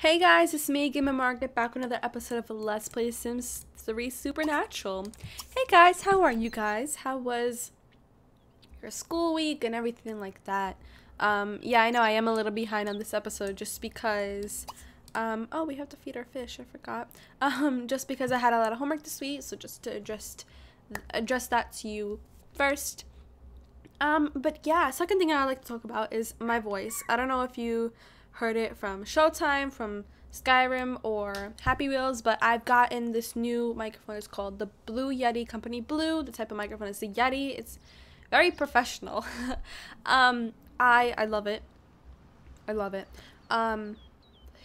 Hey guys, it's me, Gamer Margaret, back with another episode of Let's Play Sims 3 Supernatural. Hey guys, how are you guys? How was your school week and everything like that? Um, yeah, I know I am a little behind on this episode just because, um, oh, we have to feed our fish, I forgot. Um, just because I had a lot of homework this week, so just to address, address that to you first. Um, but yeah, second thing I like to talk about is my voice. I don't know if you heard it from Showtime, from Skyrim, or Happy Wheels, but I've gotten this new microphone. It's called the Blue Yeti Company Blue. The type of microphone is the Yeti. It's very professional. um, I I love it. I love it. Um,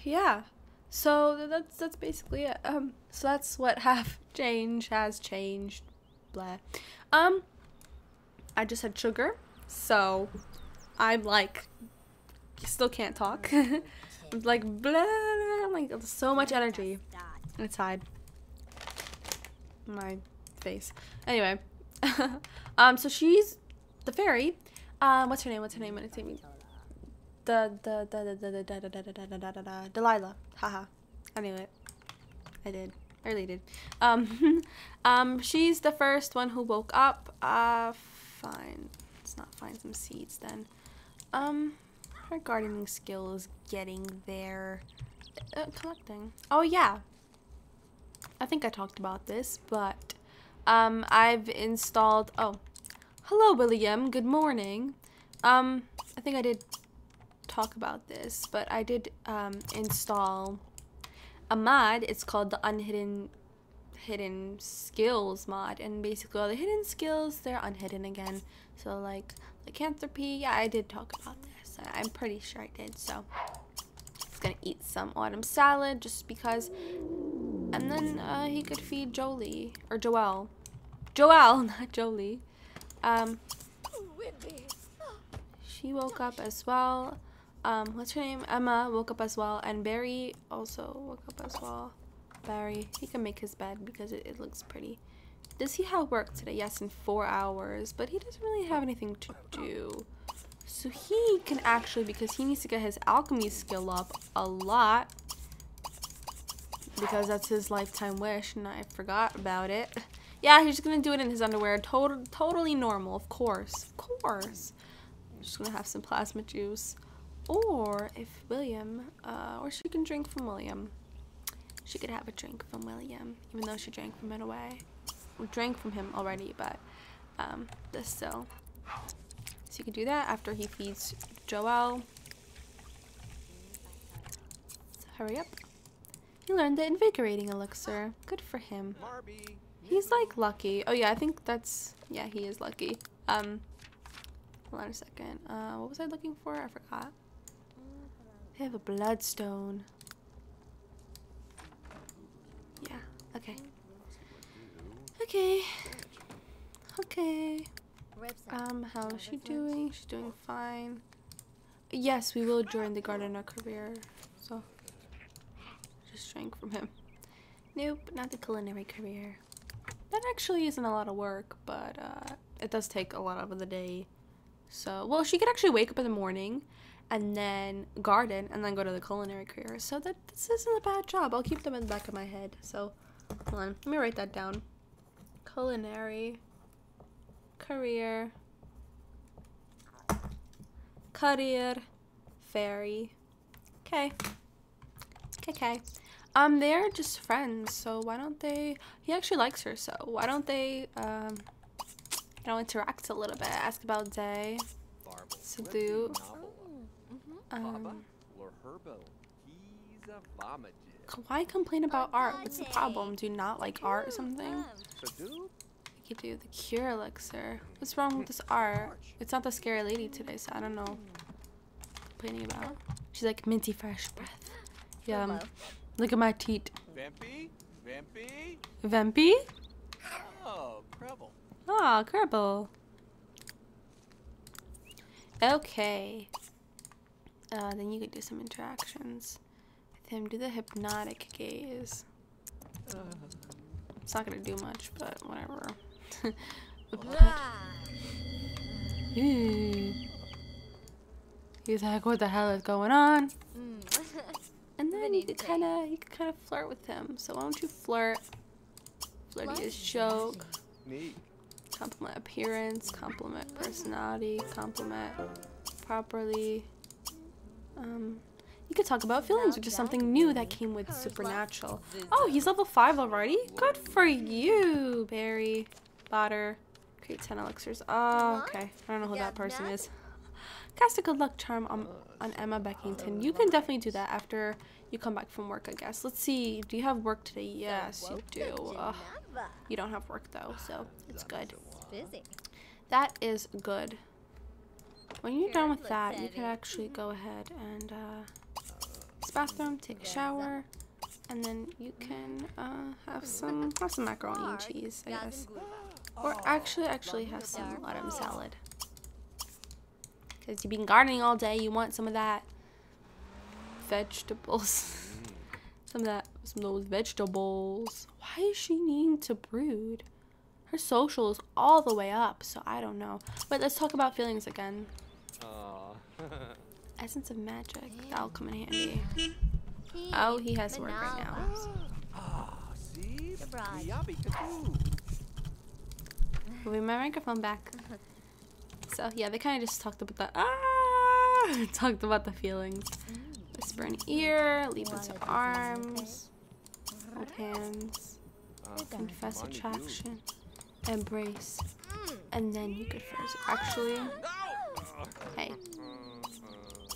yeah. So that's that's basically it. Um, so that's what have changed has changed. Blah. Um, I just had sugar, so I'm like still can't talk. I'm like blah, blah, like so much energy inside my face. Anyway, um, so she's the fairy. Um, what's her name? What's her name? What's her name? The the the the the the the the the the the Delilah. Haha. I knew it. I did. I really did. Um, um, she's the first one who woke up. Uh, fine. Let's not find some seeds then. Um, her gardening skill is getting there. Uh, collecting. Oh, yeah. I think I talked about this, but um, I've installed... Oh, hello, William. Good morning. Um, I think I did talk about this, but I did um, install a mod. It's called the Unhidden Hidden Skills mod, and basically all the hidden skills, they're unhidden again. So, like, lycanthropy, yeah, I did talk about this. I'm pretty sure I did, so he's gonna eat some autumn salad just because. And then uh, he could feed Jolie, or Joelle. Joelle, not Jolie. Um, she woke up as well. Um, what's her name? Emma woke up as well, and Barry also woke up as well. Barry, he can make his bed because it, it looks pretty. Does he have work today? Yes, in four hours, but he doesn't really have anything to do. So he can actually, because he needs to get his alchemy skill up a lot. Because that's his lifetime wish, and I forgot about it. Yeah, he's just gonna do it in his underwear. Total, totally normal, of course. Of course. I'm just gonna have some plasma juice. Or if William, uh, or she can drink from William. She could have a drink from William, even though she drank from it away. Or drank from him already, but um, this still. So you can do that after he feeds Joel. So hurry up. He learned the invigorating elixir. Good for him. He's like lucky. Oh yeah, I think that's yeah, he is lucky. Um hold on a second. Uh what was I looking for? I forgot. They have a bloodstone. Yeah, okay. Okay. Okay. Um, how is she doing? She's doing fine. Yes, we will join the gardener career. So, just drank from him. Nope, not the culinary career. That actually isn't a lot of work, but uh, it does take a lot of the day. So, well, she could actually wake up in the morning and then garden and then go to the culinary career. So that this isn't a bad job. I'll keep them in the back of my head. So, hold on. Let me write that down. Culinary career, career, fairy. Okay. Okay. Um, they're just friends, so why don't they? He actually likes her, so why don't they? Um, you know, interact a little bit. Ask about day. Salute. Um, why complain about art? What's the problem? Do you not like art or something? Could do the cure elixir. What's wrong with this art? It's not the scary lady today, so I don't know. Complaining about. She's like minty fresh breath. Yum. Look at my teeth. Vampy? Vampy? Vampy? Oh, Kerbal. Ah, oh, Kerbal. Okay. Uh, then you could do some interactions with him. Do the hypnotic gaze. Uh, it's not gonna do much, but whatever. He's like, what the hell is going on? Mm. and then then you could kind of you could kind of flirt with him. So why don't you flirt? Flirty is joke. Compliment appearance. Compliment personality. Compliment properly. Um, you could talk about feelings, which is something new that came with Supernatural. Oh, he's level 5 already? Good for you, Barry. Botter. Create 10 elixirs. Oh, okay. I don't know who that person is. Cast a good luck charm on, on Emma Beckington. You can definitely do that after you come back from work, I guess. Let's see. Do you have work today? Yes, you do. Ugh. You don't have work, though, so it's good. That is good. When you're done with that, you can actually go ahead and uh, bathroom, take a shower, and then you can uh, have some have some macaroni and cheese, I guess. Or actually, actually have some lettuce salad. Because you've been gardening all day, you want some of that vegetables. some of that, some of those vegetables. Why is she needing to brood? Her social is all the way up, so I don't know. But let's talk about feelings again. Aw. Essence of magic. That'll come in handy. Oh, he has work right now. Ah, see? Surprise. Yabi kazoo. Moving my microphone back. So yeah, they kind of just talked about the ah, talked about the feelings. Whisper in ear, leap into arms, hold hands, confess attraction, embrace, and then you could first actually. Hey.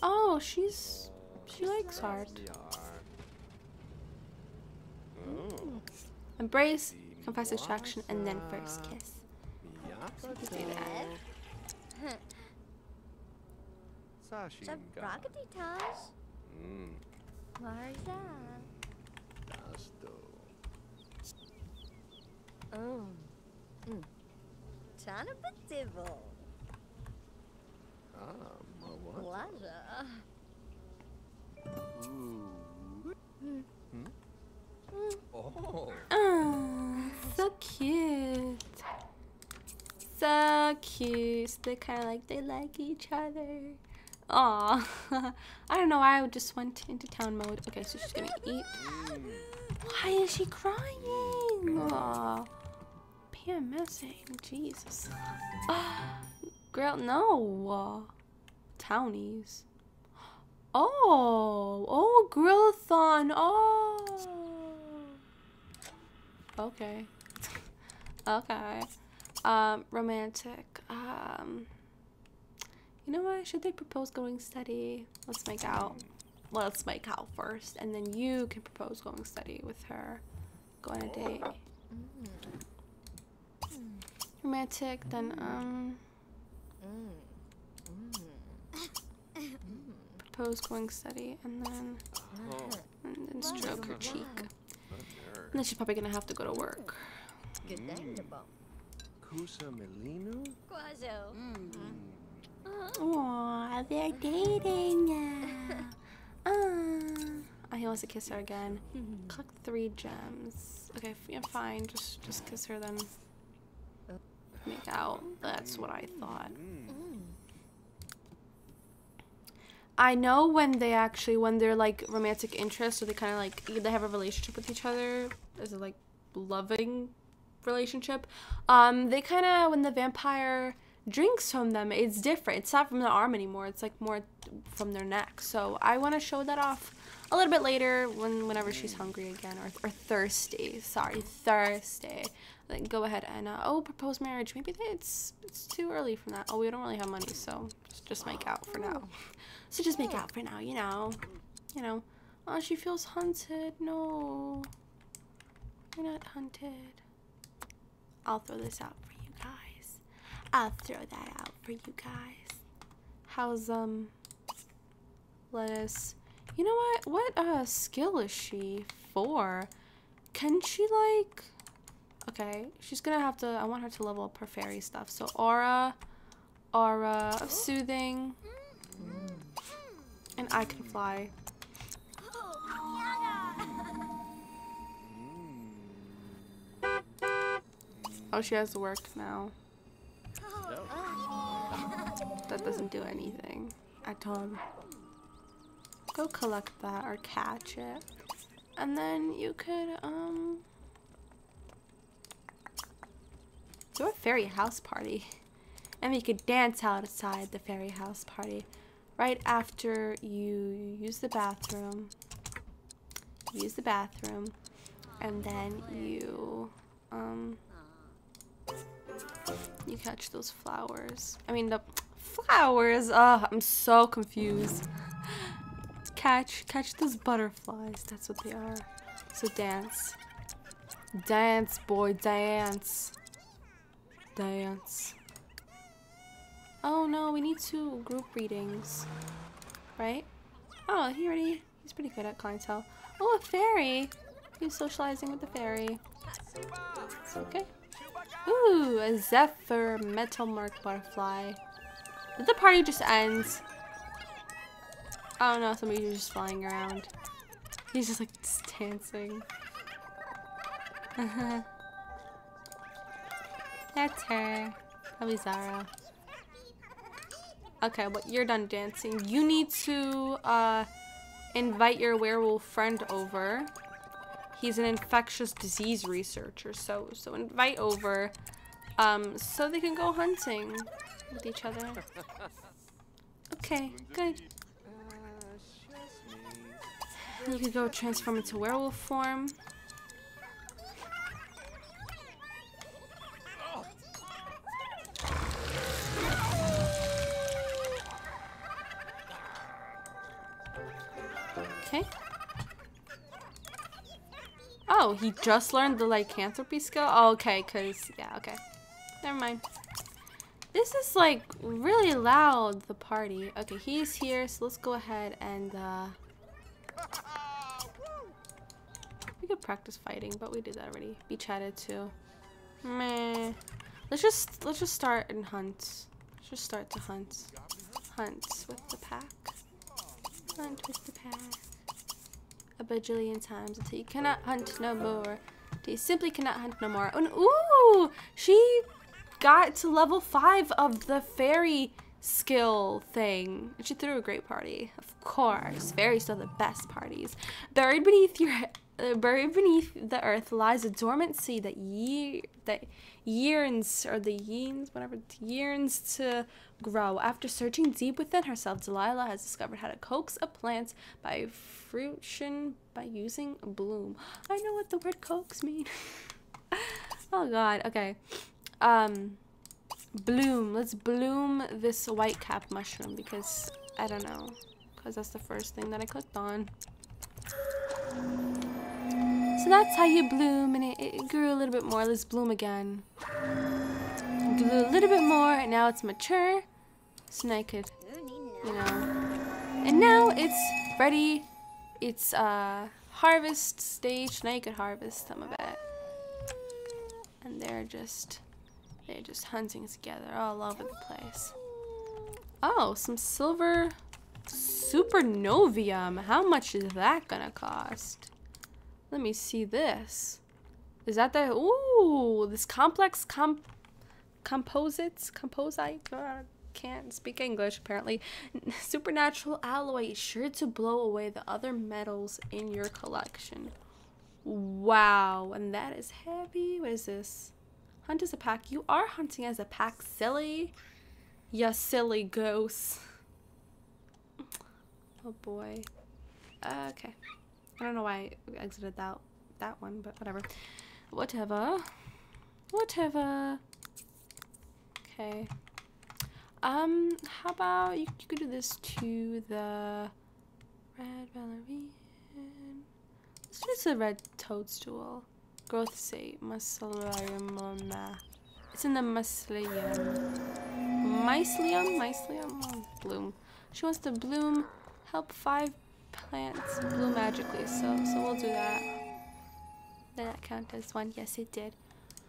Oh, she's she likes art. Oh. Embrace, confess attraction, and then first kiss. Yep. Let's do that. Sashin Sa ga. Bragaditas. Mm. Marza. Dasto. Oh. Mm. Chana Pativo. Ah, ma what? Plaza. Ooh. Mm. Hmm? Oh. Oh, so cute. So cute. They're kind of like they like each other. Aw. I don't know why I just went into town mode. Okay, so she's gonna eat. Why is she crying? Aw. PMSing. Jesus. Girl, no. Townies. Oh. Oh, grillathon. Oh. Okay. okay. Um, romantic. Um, you know what? Should they propose going steady? Let's make out. Let's make out first, and then you can propose going steady with her. Go on a date. Romantic, then um, propose going steady, and then Oh. and then stroke her cheek. And then she's probably gonna have to go to work. Good day, Mm. Nabo. Kusa Melinu? Quazo. Aw, they're dating now. Ah. Oh, he wants to kiss her again. Collect three gems. Okay, f- yeah, fine. Just, just kiss her then. Make out. That's what I thought. Mm. I know when they actually, when they're like romantic interest, or they kind of like they have a relationship with each other, as a like loving relationship. Um, they kind of when the vampire drinks from them, it's different. It's not from the arm anymore. It's like more from their neck. So I want to show that off a little bit later when whenever she's hungry again or, or thirsty. Sorry, thirsty. Then go ahead and uh, oh propose marriage. Maybe it's it's too early for that. Oh, we don't really have money, so just, just make out for now. So just make out for now. You know, you know. Oh, she feels hunted. No, you're not hunted. I'll throw this out for you guys. I'll throw that out for you guys. How's um lettuce? You know what? What uh skill is she for? Can she like Okay, she's gonna have to I want her to level up her fairy stuff. So aura, aura of soothing, and I can fly. Oh, she has to work now. That doesn't do anything at all. go collect that or catch it. And then you could, um, do a fairy house party. And you could dance outside the fairy house party right after you use the bathroom. Use the bathroom. And then you, um, you catch those flowers. I mean, the flowers. Ugh, I'm so confused. Catch, catch those butterflies. That's what they are. So dance. Dance, boy, dance. Dance. Oh no, we need two group readings. Right? Oh, he already, he's pretty good at clientele. Oh, a fairy. He's socializing with the fairy. It's okay. Ooh, a Zephyr Metal Mark Butterfly. Did the party just ends? I don't know, somebody's just flying around. He's just like just dancing. That's her. Probably Zara. Okay, well, you're done dancing. You need to uh, invite your werewolf friend over. He's an infectious disease researcher, so so invite over, um, so they can go hunting with each other. Okay, good. You could go transform into werewolf form. Oh, he just learned the lycanthropy skill? Oh, okay, because, yeah, okay. Never mind. This is, like, really loud, the party. Okay, he's here, so let's go ahead and, uh... We could practice fighting, but we did that already. Be chatted too. Meh. Let's just, let's just start and hunt. Let's just start to hunt. Hunt with the pack. Hunt with the pack a bajillion times until you cannot hunt no more. Until you simply cannot hunt no more. And ooh, she got to level five of the fairy skill thing. And she threw a great party. Of course, fairies throw the best parties. Buried beneath your buried beneath the earth lies a dormant sea that ye that yearns or the yearns whatever yearns to grow. After searching deep within herself, Delilah has discovered how to coax a plant by fruition by using bloom. I know what the word coax mean. oh god, okay. Um bloom. Let's bloom this white cap mushroom because I don't know. Because that's the first thing that I clicked on. So that's how you bloom and it, it grew a little bit more. Let's bloom again. Grew a little bit more and now it's mature. So now I could, you know. And now it's ready. It's uh harvest stage. Now you could harvest some of it. And they're just they're just hunting together all over the place. Oh, some silver supernovium. How much is that gonna cost? Let me see this. Is that the ooh this complex comp composites composite? Uh, can't speak English apparently. Supernatural alloy sure to blow away the other metals in your collection. Wow, and that is heavy. What is this? Hunt as a pack. You are hunting as a pack, silly. Ya silly ghost. Oh boy. okay. I don't know why I exited that that one, but whatever. Whatever. Whatever. Okay. Um, how about you, you could do this to the red valerian. Let's do the red toadstool. Growth state, mycelium. It's in the mycelium. Mycelium? Mycelium? Bloom. She wants to bloom, help five plants bloom magically, so so we'll do that. Did that count as one? Yes, it did.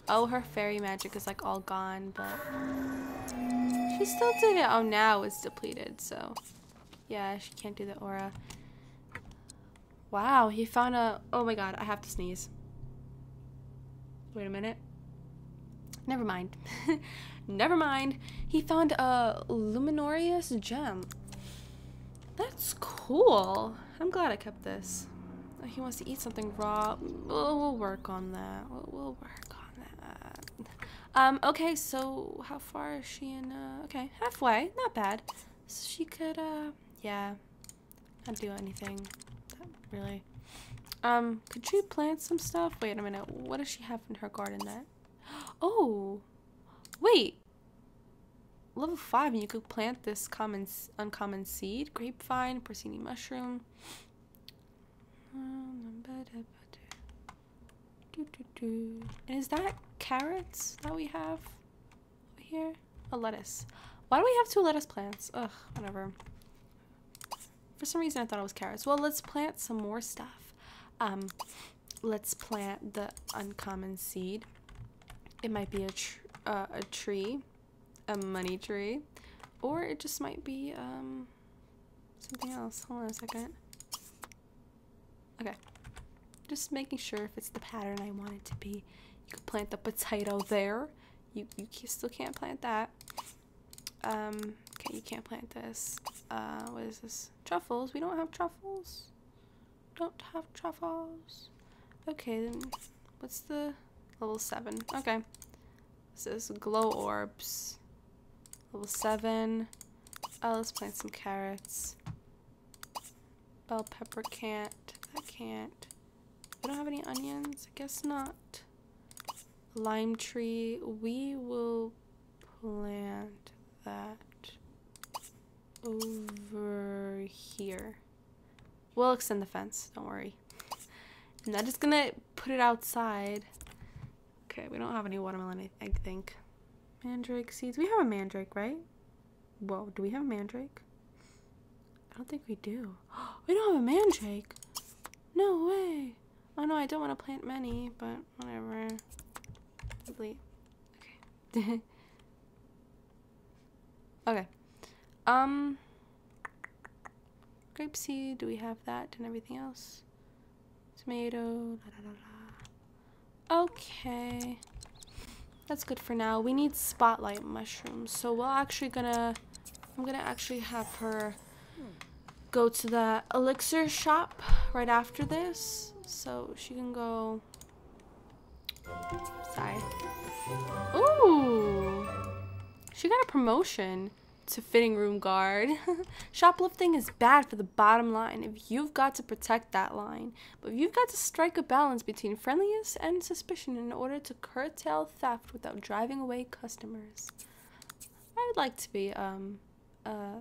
Oh, her fairy magic is like all gone, but she still did it. Oh, now it's depleted, so yeah, she can't do the aura. Wow, he found a. Oh my god, I have to sneeze. Wait a minute. Never mind. Never mind. He found a luminorious gem. That's cool. I'm glad I kept this. Uh, He wants to eat something raw. We'll, we'll work on that. We'll, we'll work on that. Um, okay, so how far is she in, uh, okay, halfway. Not bad. So she could, uh, yeah, not do anything. Really. Um, could she plant some stuff? Wait a minute. What does she have in her garden that? Oh, wait. Level 5 and you could plant this common uncommon seed, grapevine, porcini mushroom. And is that carrots that we have here? A lettuce. Why do we have two lettuce plants? Ugh, whatever. For some reason I thought it was carrots. Well, let's plant some more stuff. Um, let's plant the uncommon seed. It might be a tr- uh, a tree, a money tree, or it just might be um something else. Hold on a second. Okay, just making sure if it's the pattern I want it to be. You could plant the potato there. You you still can't plant that. Um, okay, you can't plant this. Uh, what is this? Truffles. We don't have truffles. Don't have truffles. Okay, then what's the level seven? Okay. This is glow orbs. Level seven. Oh, let's plant some carrots. Bell pepper can't. That can't. We don't have any onions? I guess not. Lime tree. We will plant that over here. We'll extend the fence. Don't worry. I'm not just gonna put it outside. Okay, we don't have any watermelon, I think. Mandrake seeds. We have a mandrake, right? Whoa, do we have a mandrake? I don't think we do. we don't have a mandrake. No way. Oh no, I don't want to plant many, but whatever. Delete. Okay. okay. Um. Grape seed. Do we have that and everything else? Tomato. Okay. That's good for now. We need spotlight mushrooms. So we're actually gonna I'm gonna actually have her go to the elixir shop right after this. So she can go Sorry. Ooh. She got a promotion to fitting room guard. Shoplifting is bad for the bottom line if you've got to protect that line, but you've got to strike a balance between friendliness and suspicion in order to curtail theft without driving away customers. I would like to be um a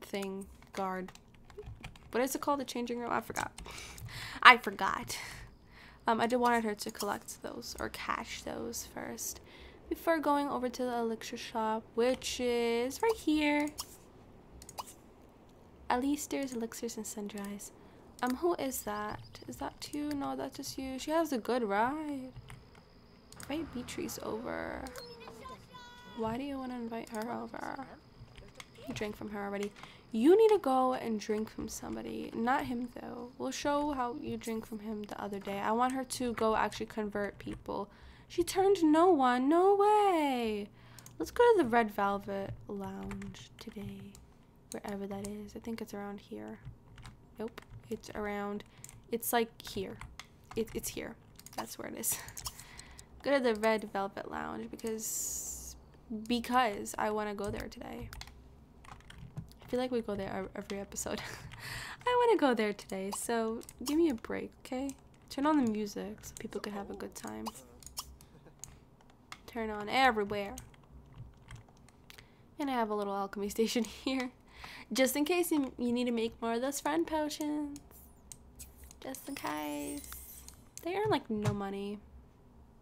thing guard. What is it called? The changing room? I forgot. I forgot. Um, I did wanted her to collect those or cash those first before going over to the elixir shop, which is right here. At least there's elixirs and sundries. Um, who is that? Is that you? No, that's just you. She has a good ride. Invite Beatrice over. Why do you want to invite her over? You drank from her already. You need to go and drink from somebody. Not him, though. We'll show how you drink from him the other day. I want her to go actually convert people. She turned no one. No way. Let's go to the Red Velvet Lounge today. Wherever that is. I think it's around here. Nope. It's around. It's like here. It, it's here. That's where it is. go to the Red Velvet Lounge because because I want to go there today. I feel like we go there every episode. I want to go there today, so give me a break, okay? Turn on the music so people can have a good time. Turn on everywhere. And I have a little alchemy station here. Just in case you, you need to make more of those friend potions. Just in case. They earn like no money.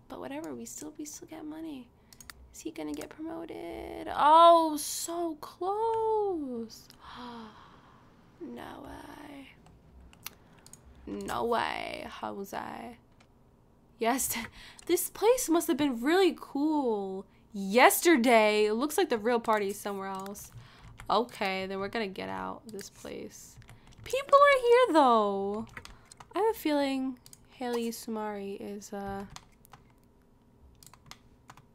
But whatever, we still we still get money. Is he gonna get promoted? Oh, so close. no way. No way, Jose. Yes, this place must have been really cool yesterday. It looks like the real party is somewhere else. Okay, then we're gonna get out of this place. People are here though. I have a feeling Haley Sumari is uh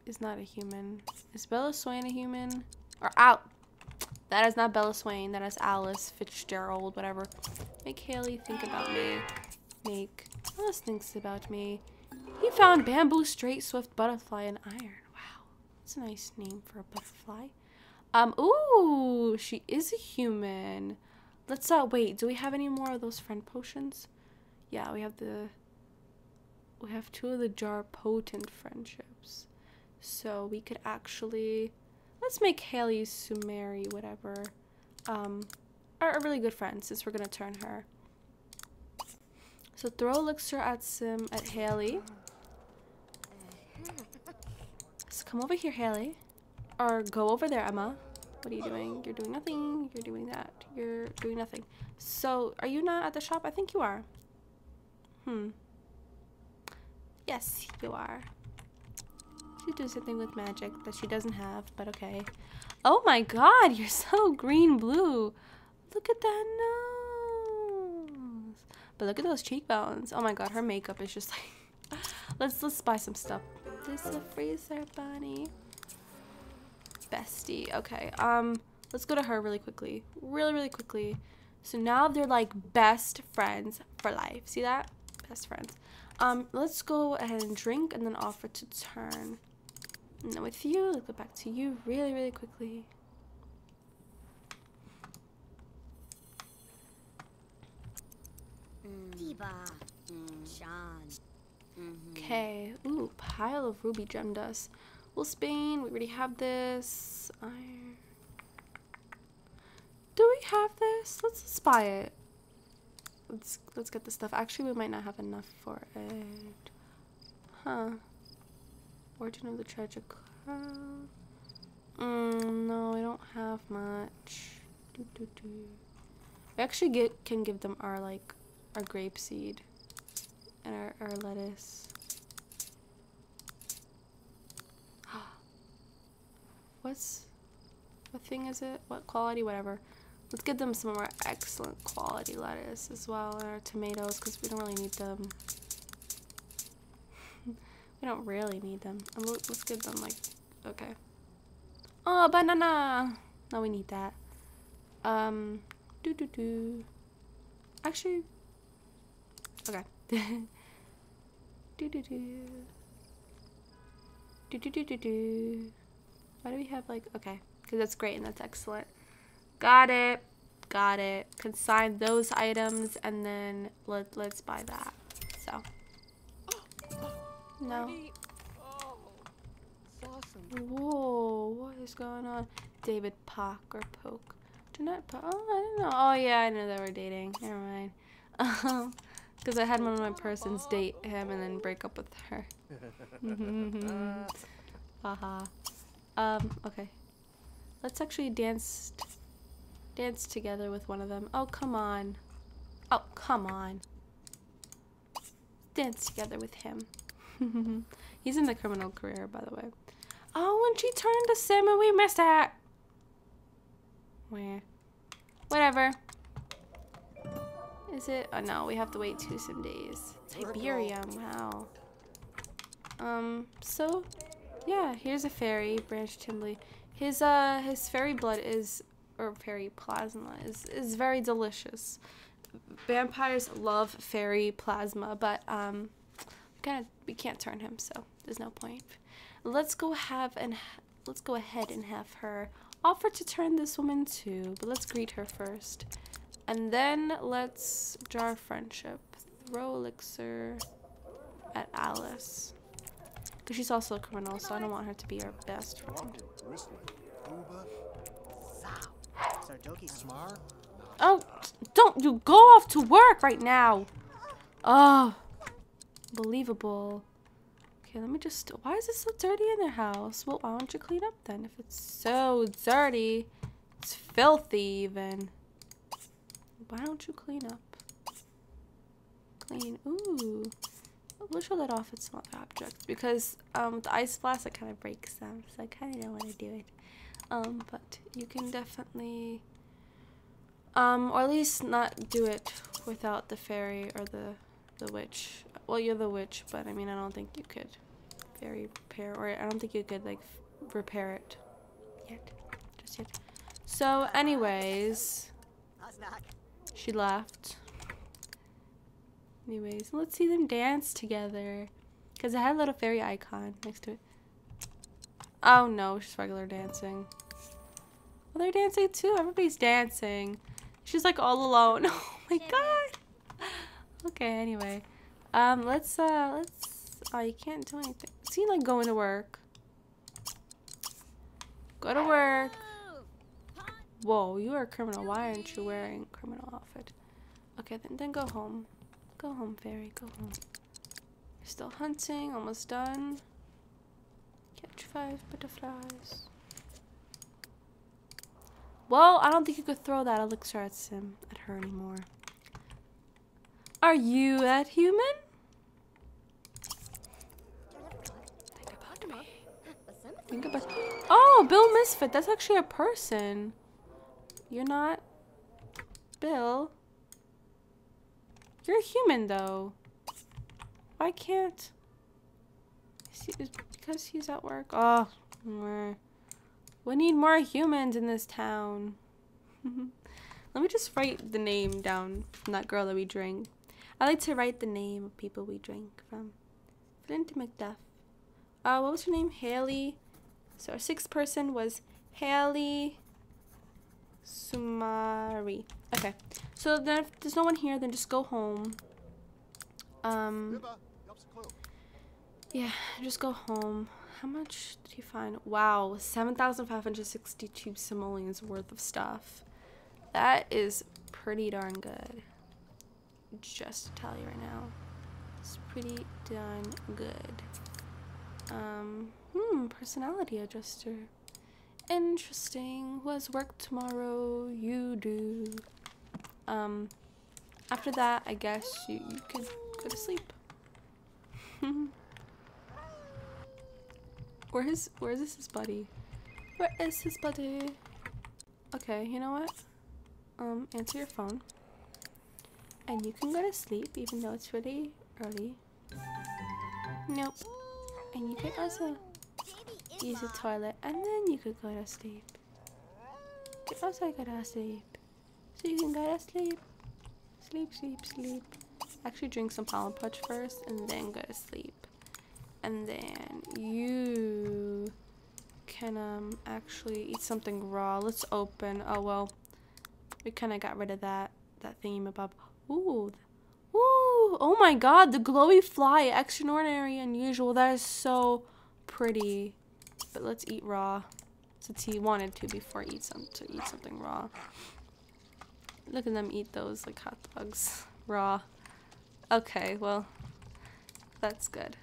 is not a human. Is Bella Swain a human? Or out? That is not Bella Swain. That is Alice Fitzgerald, whatever. Make Haley think about me. Make Alice thinks about me. He found bamboo, straight, swift butterfly, and iron. Wow, that's a nice name for a butterfly. Um, ooh, she is a human. Let's uh wait. Do we have any more of those friend potions? Yeah, we have the. We have two of the jar potent friendships, so we could actually let's make Haley Sumeri, whatever, um, are a really good friend since we're gonna turn her. So throw elixir at Sim at Haley. So come over here, Haley, or go over there, Emma. What are you doing? You're doing nothing. You're doing that. You're doing nothing. So are you not at the shop? I think you are. Hmm. Yes, you are. She do something with magic that she doesn't have, but okay. Oh my god, you're so green blue. Look at that nose. But look at those cheekbones. Oh my god, her makeup is just like Let's let's buy some stuff. This is a freezer bunny. Bestie. Okay. Um let's go to her really quickly. Really really quickly. So now they're like best friends for life. See that? Best friends. Um, let's go ahead and drink and then offer to turn. And then with you, let's go back to you really, really quickly. Sean. Okay. Ooh, pile of ruby gem dust. Well, Spain, we already have this. Iron. Do we have this? Let's, let's buy it. Let's let's get the stuff. Actually, we might not have enough for it. Huh. Origin of the tragic. Mm, no, we don't have much. We actually get can give them our like our grape seed and our, our lettuce. What's what thing is it? What quality? Whatever. Let's give them some more excellent quality lettuce as well, and our tomatoes, because we don't really need them. we don't really need them. Let's give them like, okay. Oh, banana! No, we need that. Um, do do do. Actually, okay. Do do do. Do do do do do. Why do we have like okay? Because that's great and that's excellent. Got it. Got it. Consign those items and then let let's buy that. So. No. Whoa, what is going on? David Pock or Poke. Jeanette Pock. Oh, I didn't know. Oh, yeah, I know they were dating. Never mind. Um, because I had one of my persons date him and then break up with her. Haha. um, okay. Let's actually dance dance together with one of them. Oh, come on. Oh, come on. Dance together with him. He's in the criminal career, by the way. Oh, and she turned to Sim and we missed it. Where? Whatever. Is it? Oh no, we have to wait two sim days. Tiberium, wow. Um, so, yeah, here's a fairy, Branch Timley. His, uh, his fairy blood is, or fairy plasma is, is very delicious. Vampires love fairy plasma, but, um, kind of, we can't turn him, so there's no point. Let's go have and let's go ahead and have her offer to turn this woman too, but let's greet her first. And then let's jar friendship. Throw elixir at Alice. Because she's also a criminal, so I don't want her to be our best friend. Oh, don't you go off to work right now. Oh, believable. Okay, let me just. Why is it so dirty in their house? Well, why don't you clean up then? If it's so dirty, it's filthy even. Why don't you clean up? Clean. Ooh. We'll show that off with other objects because um, the ice blast it kind of breaks them, so I kind of don't want to do it. Um, but you can definitely, um, or at least not do it without the fairy or the the witch. Well, you're the witch, but I mean, I don't think you could fairy repair, or I don't think you could like repair it yet, just yet. So, anyways, she left. Anyways, let's see them dance together. Because it had a little fairy icon next to it. Oh no, she's regular dancing. Well, they're dancing too. Everybody's dancing. She's like all alone. Oh my god. Okay, anyway. Um, let's, uh, let's, oh, you can't do anything. See, like, going to work. Go to work. Whoa, you are a criminal. Why aren't you wearing a criminal outfit? Okay, then, then go home. Go home, fairy. Go home. You're still hunting. Almost done. Catch five butterflies. Well, I don't think you could throw that elixir at him, at her anymore. Are you that human? Think about me. Think about. Oh, Bill Misfit. That's actually a person. You're not Bill. You're human, though. Why can't? Is he, is because he's at work. Oh, we need more humans in this town. Let me just write the name down from that girl that we drank. I like to write the name of people we drink from. Flint McDuff. Uh, what was her name? Haley. So our sixth person was Haley Sumari. Okay. So then if there's no one here, then just go home. Um, yeah, just go home. How much did he find? Wow, 7,562 simoleons worth of stuff. That is pretty darn good. Just to tell you right now. It's pretty darn good. Um, hmm, personality adjuster. Interesting. Who has work tomorrow? You do. Um, after that, I guess you, you could go to sleep. where is where is his buddy? Where is his buddy? Okay, you know what? Um, answer your phone. And you can go to sleep even though it's really early. Nope. And you can also use the toilet and then you could go to sleep. You also go to sleep. So you can go to sleep. Sleep, sleep, sleep. Actually drink some pollen punch first and then go to sleep. And then you can um actually eat something raw. Let's open. Oh well. We kind of got rid of that that thingamabob. Ooh. Ooh. Oh my god, the glowy fly. Extraordinary, unusual. That is so pretty. But let's eat raw. Since he wanted to before eat some to eat something raw. Look at them eat those like hot dogs. Raw. Okay, well. That's good.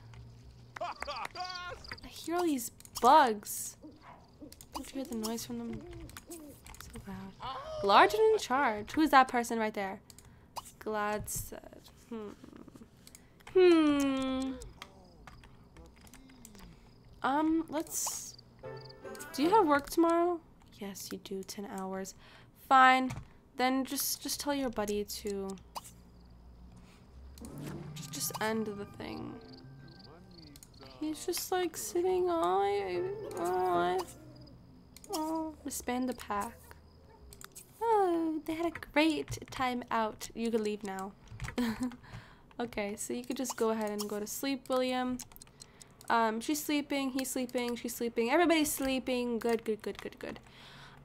I hear all these bugs. Don't you hear the noise from them? So loud. Large and in charge. Who's that person right there? Glad said. Hmm. Hmm. Um, let's... Do you have work tomorrow? Yes, you do. 10 hours. Fine. Then just just tell your buddy to... Just, just end the thing. He's just like sitting on... Oh, oh, disband the pack. Oh, they had a great time out. You can leave now. okay, so you could just go ahead and go to sleep, William. Um, she's sleeping, he's sleeping, she's sleeping, everybody's sleeping. Good, good, good, good, good.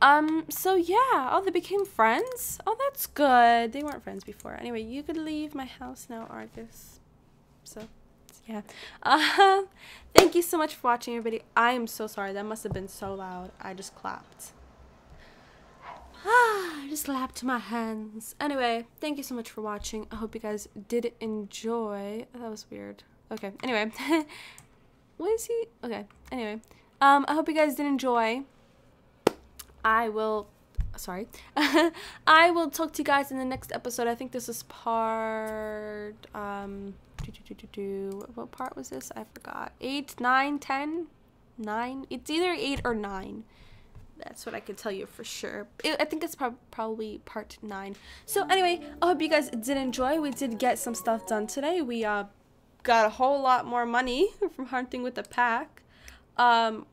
Um, so yeah. Oh, they became friends? Oh, that's good. They weren't friends before. Anyway, you could leave my house now, Argus. So, yeah. Uh, thank you so much for watching, everybody. I am so sorry. That must have been so loud. I just clapped. Ah, I just clapped my hands. Anyway, thank you so much for watching. I hope you guys did enjoy. That was weird. Okay, anyway. what is he? Okay, anyway. Um, I hope you guys did enjoy. I will sorry. I will talk to you guys in the next episode. I think this is part um do, do, do, do, what part was this? I forgot. Eight, nine, ten, nine. It's either eight or nine. That's what I can tell you for sure. It, I think it's prob probably part nine. So anyway, I hope you guys did enjoy. We did get some stuff done today. We uh got a whole lot more money from hunting with the pack. Um,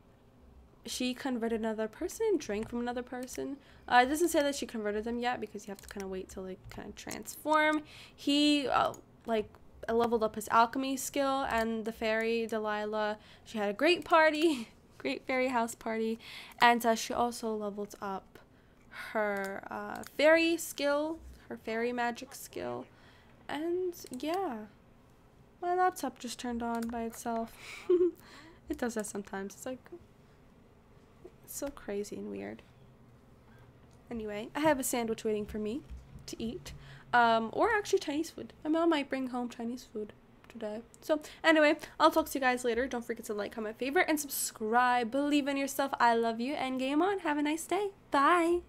she converted another person and drank from another person. Uh, it doesn't say that she converted them yet because you have to kind of wait till they kind of transform. He uh, like leveled up his alchemy skill, and the fairy Delilah she had a great party, great fairy house party, and uh, she also leveled up her uh, fairy skill, her fairy magic skill, and yeah, my laptop just turned on by itself. it does that sometimes. It's like it's so crazy and weird. Anyway, I have a sandwich waiting for me to eat. Um, or actually Chinese food. My mom might bring home Chinese food today. So anyway, I'll talk to you guys later. Don't forget to like, comment, favorite, and subscribe. Believe in yourself. I love you. And game on. Have a nice day. Bye.